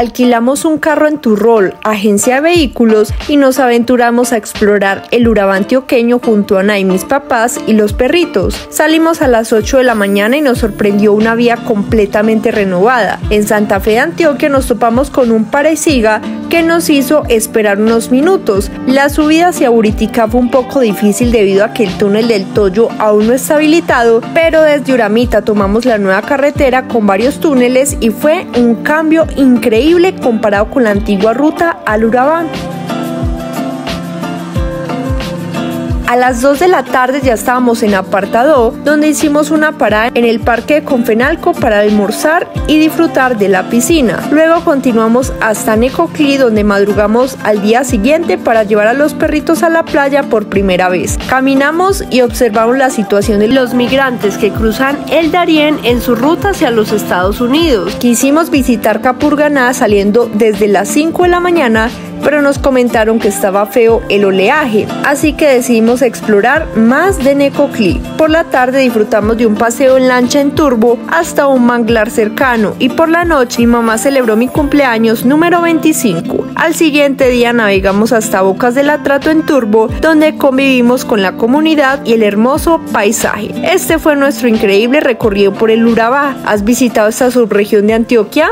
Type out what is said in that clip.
alquilamos un carro en Turrol, agencia de vehículos, y nos aventuramos a explorar el Urabá antioqueño junto a Nay, mis papás y los perritos. Salimos a las 8 de la mañana y nos sorprendió una vía completamente renovada. En Santa Fe de Antioquia nos topamos con un pareciga que nos hizo esperar unos minutos. La subida hacia Buritica fue un poco difícil debido a que el túnel del Toyo aún no está habilitado, pero desde Uramita tomamos la nueva carretera con varios túneles y fue un cambio increíble comparado con la antigua ruta al Urabá. A las 2 de la tarde ya estábamos en Apartado, donde hicimos una parada en el parque de Confenalco para almorzar y disfrutar de la piscina. Luego continuamos hasta Necoclí, donde madrugamos al día siguiente para llevar a los perritos a la playa por primera vez. Caminamos y observamos la situación de los migrantes que cruzan el Darién en su ruta hacia los Estados Unidos. Quisimos visitar Capurganá saliendo desde las 5 de la mañana pero nos comentaron que estaba feo el oleaje, así que decidimos explorar más de Necoclí. Por la tarde disfrutamos de un paseo en lancha en turbo hasta un manglar cercano y por la noche mi mamá celebró mi cumpleaños número 25. Al siguiente día navegamos hasta Bocas del Atrato en turbo, donde convivimos con la comunidad y el hermoso paisaje. Este fue nuestro increíble recorrido por el Urabá. ¿Has visitado esta subregión de Antioquia?